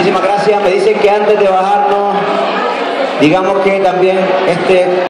Muchísimas gracias. Me dicen que antes de bajarnos, digamos que también este